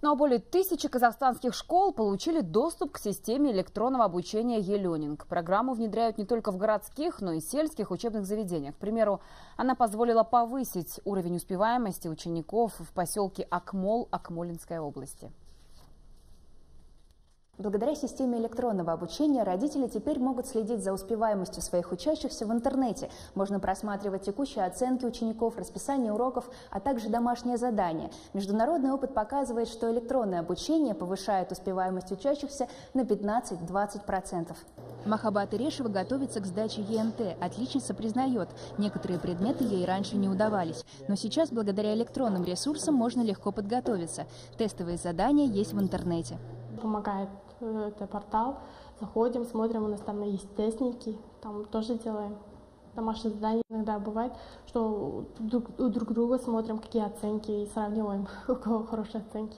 Ну а более тысячи казахстанских школ получили доступ к системе электронного обучения «Еленинг». Программу внедряют не только в городских, но и сельских учебных заведениях. К примеру, она позволила повысить уровень успеваемости учеников в поселке Акмол Акмолинской области. Благодаря системе электронного обучения родители теперь могут следить за успеваемостью своих учащихся в интернете. Можно просматривать текущие оценки учеников, расписание уроков, а также домашние задания. Международный опыт показывает, что электронное обучение повышает успеваемость учащихся на 15-20%. Махабат Ирешева готовится к сдаче ЕНТ. Отличница признает, некоторые предметы ей раньше не удавались. Но сейчас благодаря электронным ресурсам можно легко подготовиться. Тестовые задания есть в интернете. Помогает это портал, заходим, смотрим, у нас там есть тестники, там тоже делаем домашние задания. Иногда бывает, что друг, у друг друга смотрим, какие оценки и сравниваем, у кого хорошие оценки.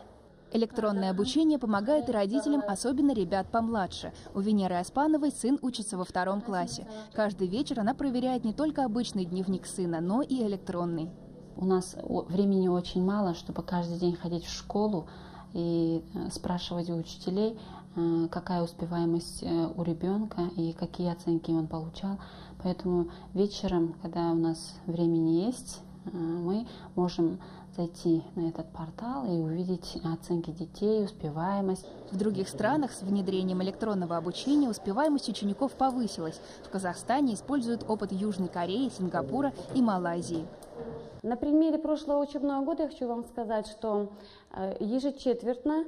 Электронное обучение помогает и родителям, особенно ребят помладше. У Венеры Аспановой сын учится во втором классе. Каждый вечер она проверяет не только обычный дневник сына, но и электронный. У нас времени очень мало, чтобы каждый день ходить в школу и э, спрашивать у учителей, Э, какая успеваемость э, у ребенка и какие оценки он получал. Поэтому вечером, когда у нас времени есть, мы можем зайти на этот портал и увидеть оценки детей, успеваемость. В других странах с внедрением электронного обучения успеваемость учеников повысилась. В Казахстане используют опыт Южной Кореи, Сингапура и Малайзии. На примере прошлого учебного года я хочу вам сказать, что ежечетвертно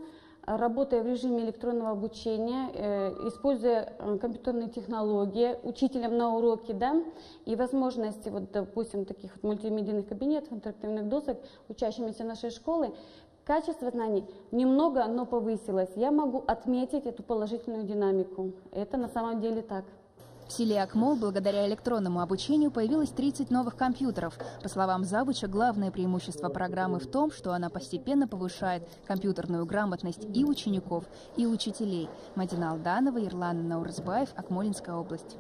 работая в режиме электронного обучения, э, используя э, компьютерные технологии, учителем на уроке, да, и возможности, вот, допустим, таких вот мультимедийных кабинетов, интерактивных досок, учащимися нашей школы, качество знаний немного, но повысилось. Я могу отметить эту положительную динамику. Это на самом деле так. В селе Акмол благодаря электронному обучению появилось 30 новых компьютеров. По словам Завуча, главное преимущество программы в том, что она постепенно повышает компьютерную грамотность и учеников, и учителей. Мадина Алданова, Ирлан Наурзбаев, Акмолинская область.